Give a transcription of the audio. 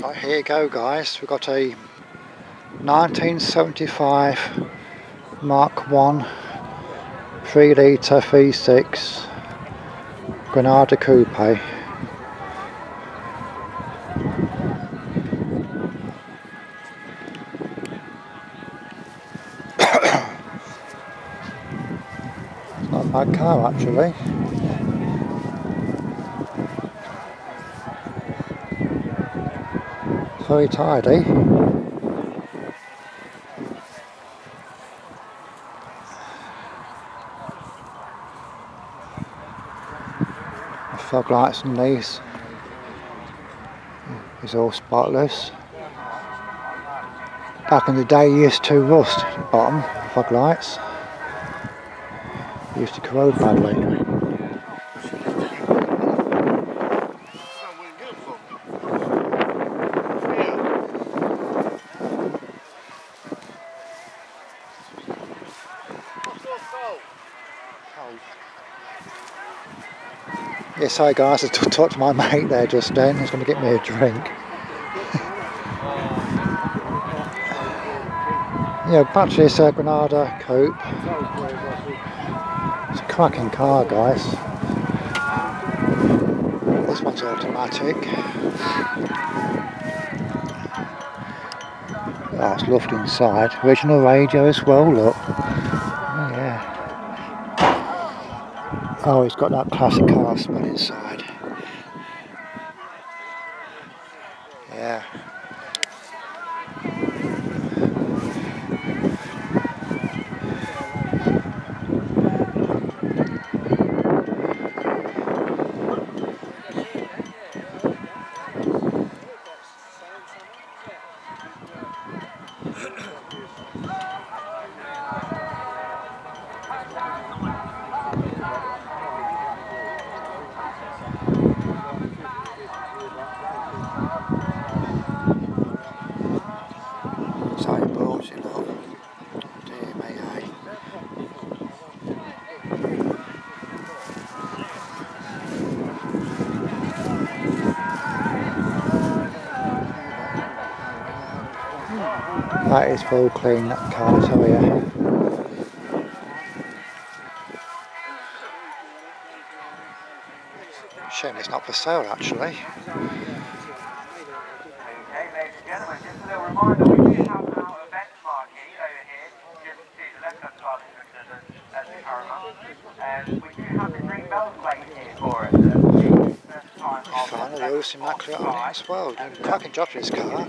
Right, here you go guys, we've got a 1975 Mark 1 3 litre V6 Granada Coupe. Not a bad car actually very tidy fog lights and these is all spotless. Back in the day used to rust the bottom fog lights. Used to corrode badly. Yes, hi guys, I talked to my mate there just then, he's going to get me a drink. yeah, this uh, Granada Coupe. It's a cracking car guys. This one's automatic. Oh, lovely inside. Original radio as well, look. Oh, he's got that classic car smell inside. Yeah. That is full clean, that car, I tell oh you. Shame it's not for sale actually. vinyl roof's immaculate on it as well. Cracking job for this car.